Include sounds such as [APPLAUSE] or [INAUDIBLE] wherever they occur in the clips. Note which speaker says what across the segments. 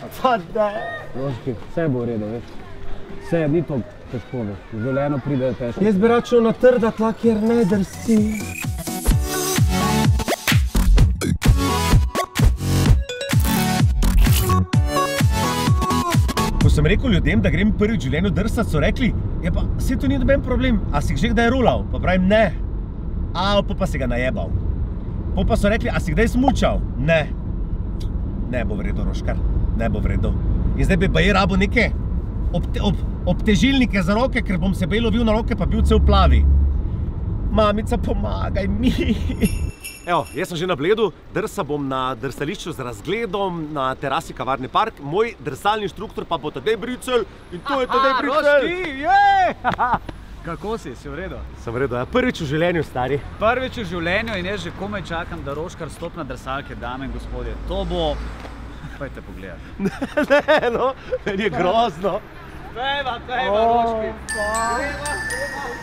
Speaker 1: Roški, vse bo v redu, veš. Vse ni to težko, veš. Življenje pride težko.
Speaker 2: Jaz bi rad šel na trda tla, kjer ne drsi. Ko sem rekel ljudem, da grem prvič v življenju drsati, so rekli, ja pa se to ni noben problem, a si že kdaj rulal? Pa pravim, ne. A, pa pa si ga najebal. Po pa so rekli, a si kdaj smučal? Ne. Ne bo v redu, Roškar, ne bo v redu. In zdaj bi baje rabo neke obte, ob, obtežilnike za roke, ker bom se bej lovil na roke, pa bil cel plavi. Mamica, pomagaj mi. Evo, jaz sem že na Bledu, drsa bom na drsališču z razgledom na terasi Kavarni park, moj drsalni inštruktor pa bo Tadej Bricel in to je Tadej Bricel.
Speaker 3: je! [LAUGHS] Kako si, si v redu?
Speaker 2: Sem v redu, ja. prvič v življenju, stari.
Speaker 3: Prvič v življenju in jaz že komaj čakam, da Roškar stop na drsalke, dame in gospodje. To bo... Pojďte pogledat. [LAUGHS]
Speaker 2: ne, no, meni je grozno.
Speaker 3: Pejva, pejva,
Speaker 2: O,
Speaker 3: Roški. Greva, greva.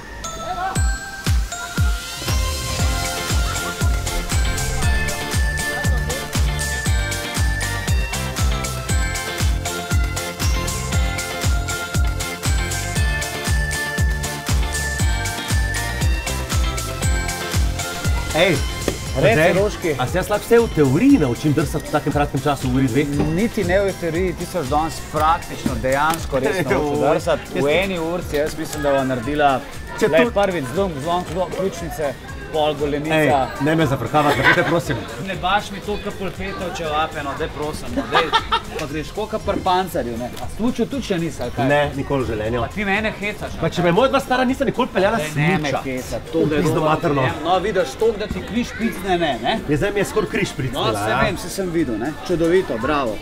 Speaker 2: Ej,
Speaker 3: Reci,
Speaker 2: Tadej,
Speaker 3: Roški.
Speaker 2: A se jaz lahko vse v teoriji naučim drsati v takem kratkem času, v uri dveh?
Speaker 3: Niti ne v teoriji, ti so danes praktično, dejansko res naučil
Speaker 2: Joj,
Speaker 3: drsati. V eni urci jaz mislim, da bo naredila
Speaker 2: Če to-
Speaker 3: zlom, zlom, zlom, ključnice, pol
Speaker 2: Ej,
Speaker 3: golenica.
Speaker 2: ne me zafrkavati, lepo te prosim.
Speaker 3: Ne baš mi to kapulfete v čevape, no, daj prosim, no, daj. Pa greš koka pri pancarju, ne. A slučil tudi še nisi, ali kaj?
Speaker 2: Ne, nikoli v življenju.
Speaker 3: Pa ti mene hecaš,
Speaker 2: Pa če me moja dva stara nista nikoli peljala
Speaker 3: Daj, ne me
Speaker 2: smuča.
Speaker 3: heca, to da je dobro,
Speaker 2: materno.
Speaker 3: No, vidiš, to, da ti križ picne, ne, ne.
Speaker 2: Je zdaj mi je skoraj križ
Speaker 3: No,
Speaker 2: pricnila,
Speaker 3: se
Speaker 2: ja.
Speaker 3: vem, se sem videl, ne. Čudovito, bravo.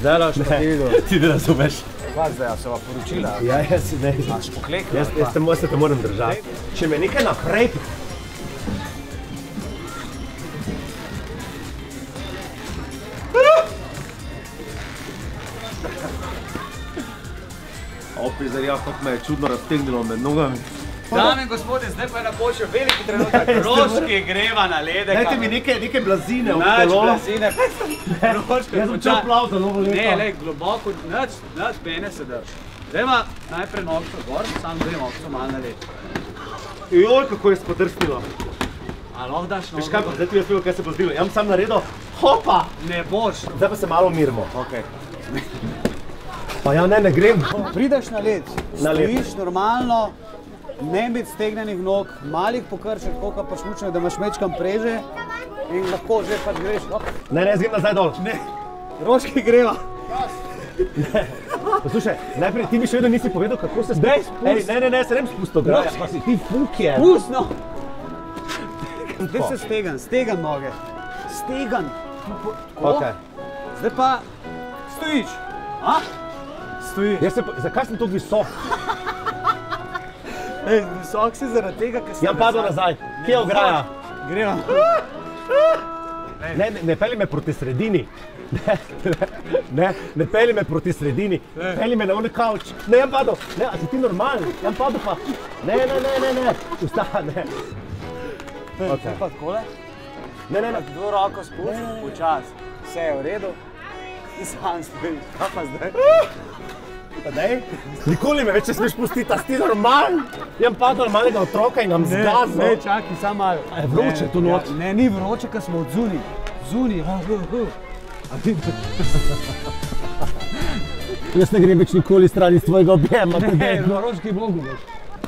Speaker 3: Zdaj laš pa ti videl.
Speaker 2: Ti ne razumeš.
Speaker 3: Kaj zdaj, se va poročila?
Speaker 2: Ja, jaz ne.
Speaker 3: Imaš pokleknil?
Speaker 2: Jaz, jaz, mo- se te moram držati. Če me nekaj naprej Opet zdaj, ja, kako me je čudno raztegnilo med nogami.
Speaker 3: Dame in gospodje, zdaj pa je napočil veliki trenutek. [LAUGHS] Roški greva na ledek.
Speaker 2: Dajte mi nekaj, nekaj blazine v
Speaker 3: Nač
Speaker 2: telo.
Speaker 3: blazine. [LAUGHS] Roški,
Speaker 2: Jaz sem čel plav za novo leto.
Speaker 3: Ne, le, globoko, nač, nač pene se drž. Dajma najprej nokto gor, sam dve nokto malo na led.
Speaker 2: Joj, kako je spodrsnilo.
Speaker 3: A lahko daš
Speaker 2: Veš
Speaker 3: nogo?
Speaker 2: kaj, pa zdaj ti jaz videl, kaj se bo zdelo. Jaz sem sam naredil, hopa!
Speaker 3: Ne boš.
Speaker 2: Zdaj pa se malo umirimo.
Speaker 3: Okay.
Speaker 2: Pa ja, ne, ne grem.
Speaker 3: Prideš na led,
Speaker 2: Na led.
Speaker 3: stojiš normalno, ne biti stegnenih nog, malih pokrček, koliko pa šmučne, da imaš mečkam preže in lahko že pač greš. Op.
Speaker 2: Ne, ne, jaz grem nazaj dol.
Speaker 3: Ne, roški greva.
Speaker 2: Poslušaj, najprej ti mi še vedno nisi povedal, kako se spusти. Ej, ne, ne, ne, se ne bi spustil, graja, pa si ti fukje.
Speaker 3: Pusno! Zdaj se stegan, stegan noge. Stegan. Tako.
Speaker 2: Okay.
Speaker 3: Zdaj pa stojiš. A? Stojiš.
Speaker 2: Jaz se, zakaj sem tako visok?
Speaker 3: Ej, visok si zaradi tega, ker si
Speaker 2: Ja, padel nazaj. Kje je ograja?
Speaker 3: Greva.
Speaker 2: Ne, ne, ne pelji me proti sredini. Ne, ne, ne, ne pelji me proti sredini. Pelji me na oni kavč. Ne, jam padel. Ne, a si ti normalen? Jam padel pa. Ne, ne, ne, ne, ne. Ustane.
Speaker 3: Zdaj pa takole.
Speaker 2: Ne, ne, ne.
Speaker 3: Kdo roko spusti, počas. Vse je v redu. Ti sam stojiš. Kaj pa zdaj?
Speaker 2: Dej, nikoli me več ne smeš pustiti, a si ti normalen? Jam padel normalnega otroka in nam zgazil.
Speaker 3: ne, čakaj, samo malo.
Speaker 2: Je vroče
Speaker 3: Ne,
Speaker 2: tu noč?
Speaker 3: Ja, ne, ni vroče, ker smo od zunij. Zunij. ha, hu, hu. A ti
Speaker 2: Jaz ne grem več nikoli stran iz tvojega objema.
Speaker 3: ne, na roški bogu veš.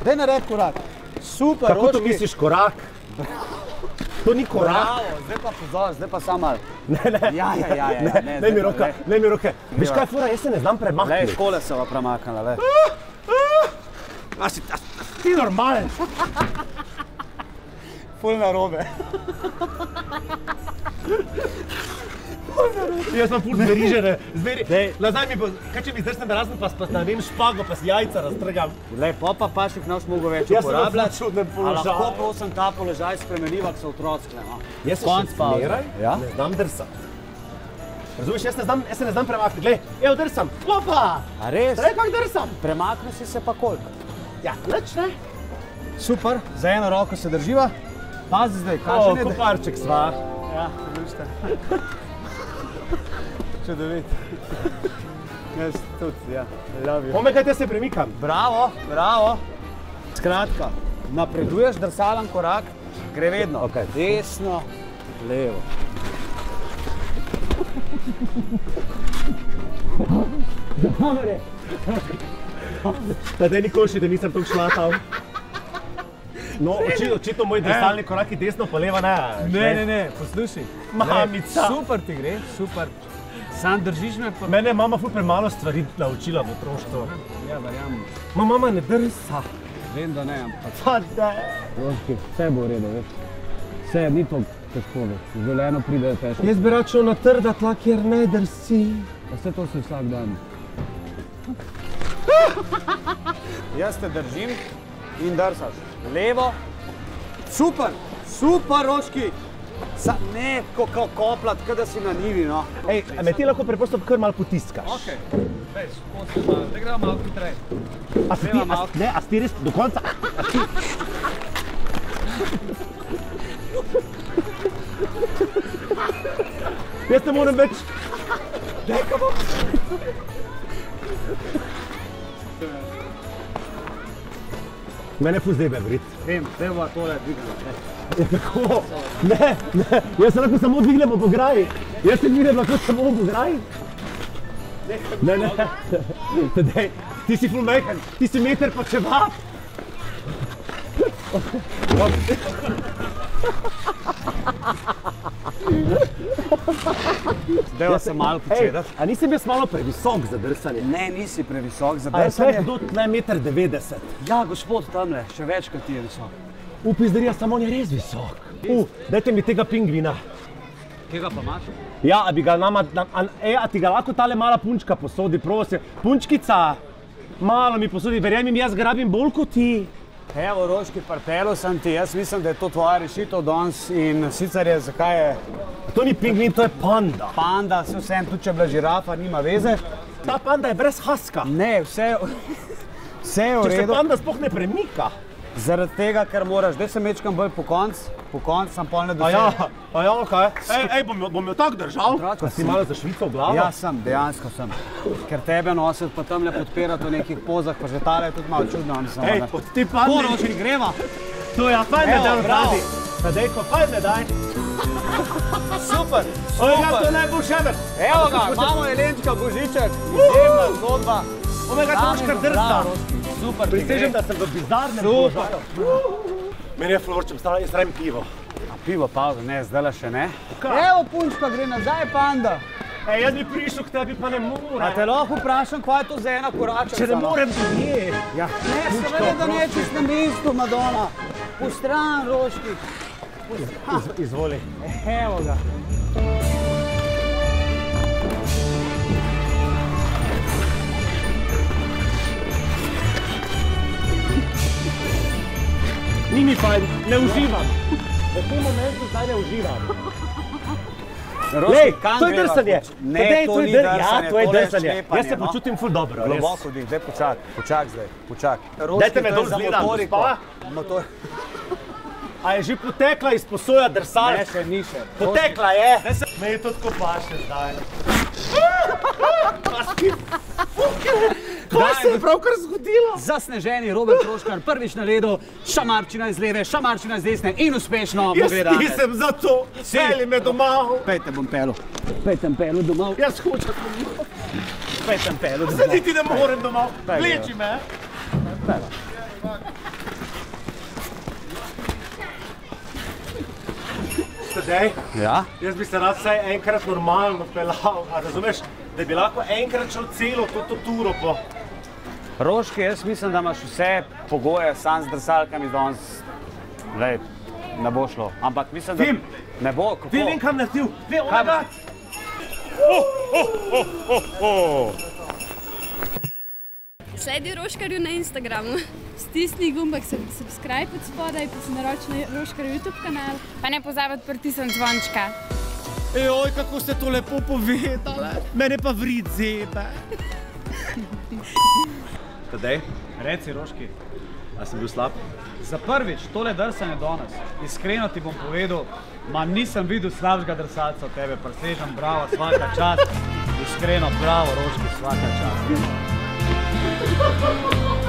Speaker 3: Daj naredi korak. Super,
Speaker 2: Kako to
Speaker 3: roški.
Speaker 2: misliš korak? To ni korak.
Speaker 3: Bravo, zdaj pa pozor, zdaj pa samo malo.
Speaker 2: Ne, ne,
Speaker 3: Ja, ja, ja, ja,
Speaker 2: ne,
Speaker 3: ne,
Speaker 2: ne mi roka,
Speaker 3: ne.
Speaker 2: ne mi roke. Veš kaj, fura, jaz se ne znam premakniti.
Speaker 3: škole se va premaknila, le.
Speaker 2: A si, a, a si ti normalen?
Speaker 3: Ful narobe.
Speaker 2: Jaz sem ful zverižene, zveri. Nazaj mi bo, kaj če mi zdrsnem razen, pa, pa ne vem, špago, pa si jajca raztrgam.
Speaker 3: Lej, popa pašnik ne boš mogel več
Speaker 2: Jaz sem
Speaker 3: uporabljati.
Speaker 2: čudnem položaju.
Speaker 3: lahko prosim ta položaj spremeniva, ko so otroci. No.
Speaker 2: Jaz se
Speaker 3: Konc
Speaker 2: še zmeraj
Speaker 3: Ja?
Speaker 2: ne znam drsati. Razumeš, jaz, ne znam, jaz se ne znam premakniti. Glej, evo drsam, opa!
Speaker 3: A res?
Speaker 2: Glej, kako drsam.
Speaker 3: Premakni si se pa koliko?
Speaker 2: Ja, nič ne.
Speaker 3: Super, za eno roko se drživa. Pazi zdaj,
Speaker 2: O,
Speaker 3: kakšen je...
Speaker 2: koparček sva.
Speaker 3: Ja, vidite. Če čudovit. [LAUGHS] Jaz tudi, ja. Love you.
Speaker 2: Omega, te se premikam.
Speaker 3: Bravo, bravo. Skratka, napreduješ drsalen korak, gre vedno.
Speaker 2: Okej.
Speaker 3: Desno, levo.
Speaker 2: Tadej nikoli še, da nisem tako šlatal. No, očitno, očitno moj drsalni koraki desno pa leva ne.
Speaker 3: Ne, ne, ne, poslušaj.
Speaker 2: Mamica.
Speaker 3: Super ti gre, super. Sam držiš me pa.
Speaker 2: Mene je mama ful premalo stvari naučila v otroštvu.
Speaker 3: Ja, verjamem.
Speaker 2: Ma mama ne drsa.
Speaker 3: Vem, da ne, ampak.
Speaker 2: Pa da.
Speaker 1: Roški, vse bo v redu, veš. Vse ni to težko, veš. Življenju pride težko.
Speaker 2: Jaz bi rad šel na trda tla, kjer ne drsi.
Speaker 1: Vse to si vsak dan. [LAUGHS]
Speaker 3: Jaz te držim in drsaš. Levo. Super, super, roški. Sa, ne, ko, ko koplat, kot da si na nivi, no.
Speaker 2: Ej, a me ti lahko preprosto kar malo potiskaš?
Speaker 3: Ok, veš, posebej malo, da gremo malo hitreje.
Speaker 2: A si ti, a,
Speaker 3: malo.
Speaker 2: ne, a si ti res do konca? Jaz ne morem več. Kam bom. Mene fuz zdaj brit.
Speaker 3: Vem, treba tole dvigati.
Speaker 2: Ja, kako? Ne, ne, jaz se lahko samo dvignem po graji. Jaz se dvignem lahko samo po graji. Ne, ne, Tadej, ti si ful mehen, ti si meter pa čevap.
Speaker 3: Deva se malo počedati.
Speaker 2: a nisem jaz malo previsok za drsanje?
Speaker 3: Ne, nisi previsok za
Speaker 2: A je
Speaker 3: drsanje.
Speaker 2: kdo tle meter 90?
Speaker 3: Ja, gospod tamle, še več kot ti je visok.
Speaker 2: V pizderija samo on je res visok. U, dajte mi tega pingvina.
Speaker 3: Kega pa imaš?
Speaker 2: Ja, a bi ga nama, a, e, a ti ga lahko tale mala punčka posodi, prosim. Punčkica, malo mi posodi, verjemi mi, jaz ga rabim bolj kot ti.
Speaker 3: Evo, roški parpelo sem ti, jaz mislim, da je to tvoja rešitev danes in sicer je, zakaj je
Speaker 2: To ni pingvin, to je panda.
Speaker 3: panda, se vsem, tudi če je bila žirafa, nima veze.
Speaker 2: Ta panda je brez haska.
Speaker 3: Ne, vse, [LAUGHS] vse je v
Speaker 2: Če se
Speaker 3: redu.
Speaker 2: panda sploh ne premika.
Speaker 3: Zaradi tega, ker moraš, zdaj se mečkam bolj po koncu, po koncu sem pol ne
Speaker 2: A
Speaker 3: dosegel.
Speaker 2: ja, a ja, kaj? Ej, ej, bom, bom jo tako držal? A si malo za švico v glavo?
Speaker 3: Ja, sem, dejansko sem. Ker tebe nosil, pa tam le podpirati v nekih pozah, pa že tale je tudi malo čudno. samo,
Speaker 2: Ej,
Speaker 3: ne.
Speaker 2: od ti
Speaker 3: Po
Speaker 2: pande.
Speaker 3: roški greva.
Speaker 2: To ja, fajn daj
Speaker 3: bravo.
Speaker 2: radi. Tadejko, fajn me daj.
Speaker 3: Super,
Speaker 2: Omega, to je
Speaker 3: super.
Speaker 2: najboljši ever.
Speaker 3: Evo ga, imamo Jelenčka Božiček, izjemna zgodba.
Speaker 2: Omega, to boš kar drsa.
Speaker 3: Roški, Super,
Speaker 2: Prisežem, da sem v bizarnem
Speaker 3: Super.
Speaker 2: položaju. Meni je florčem, stala, jaz rabim pivo.
Speaker 3: A pivo pa, ne, zdaj še ne.
Speaker 2: Kaj?
Speaker 3: Evo punčka gre nazaj, panda.
Speaker 2: Ej, jaz bi prišel k tebi, pa ne
Speaker 3: A te lahko vprašam, kaj je to za ena koračka?
Speaker 2: Če ne morem do nje.
Speaker 3: Ja, ne, seveda, da ne čist na mestu, Madonna. Postran, roški.
Speaker 2: Iz, izvoli.
Speaker 3: Evo ga.
Speaker 2: Ni mi fajn, ne uživam. V tem momentu zdaj ne uživam. Lej, to je drsanje.
Speaker 3: Ne,
Speaker 2: Tadej,
Speaker 3: to
Speaker 2: je
Speaker 3: ni
Speaker 2: dr-
Speaker 3: drsanje,
Speaker 2: Ja, to je drsanje. Jaz se
Speaker 3: no.
Speaker 2: počutim ful dobro.
Speaker 3: Globoko dih, zdaj počak, počak zdaj, počak.
Speaker 2: Dajte me
Speaker 3: to je
Speaker 2: dol zgledam, gospa.
Speaker 3: Motor...
Speaker 2: A je že potekla iz posoja
Speaker 3: Ne,
Speaker 2: drsalk?
Speaker 3: še ni še.
Speaker 2: Potekla je. Me je to tako paše zdaj. Kaj se je pravkar zgodilo?
Speaker 3: Zasneženi Robert [LAUGHS] Roškar, prvič na ledu, šamarčina iz leve, šamarčina iz desne in uspešno
Speaker 2: Jaz
Speaker 3: pogledate.
Speaker 2: nisem za to. Peli me doma.
Speaker 3: Pejte bom pelo. Pejtem pelo domov.
Speaker 2: Jaz hočem domov.
Speaker 3: Pejtem pelo
Speaker 2: Se
Speaker 3: domov.
Speaker 2: niti ne morem domov. Vleči me. Tadej,
Speaker 3: Ja?
Speaker 2: jaz bi se rad vsaj enkrat normalno pelal, a razumeš, da bi lahko enkrat šel celo to, to turo po...
Speaker 3: Roški, jaz mislim, da imaš vse pogoje, sam z drsalkami danes. Lej, ne bo šlo. Ampak mislim, da
Speaker 2: Vem.
Speaker 3: ne bo. Kako?
Speaker 2: Vem, vem kam naredil, vem,
Speaker 3: Kam?
Speaker 2: omega.
Speaker 4: Sledi Roškarju na Instagramu.
Speaker 5: Stisni gumbek sub- subscribe od spodaj, pa si naroči na Roškar YouTube kanal.
Speaker 4: Pa ne pozabi pritisniti zvončka.
Speaker 2: Ej, kako ste to lepo povedali. Mene pa vrid zebe. Tadej,
Speaker 3: Reci, Roški.
Speaker 2: A sem bil slab?
Speaker 3: Za prvič tole drsanje danes, iskreno ti bom povedal, ma nisem videl slabšega drsalca od tebe, presežem, bravo, svaka čast. Iskreno, bravo, ročki, svaka čast. Ha ha ha ha!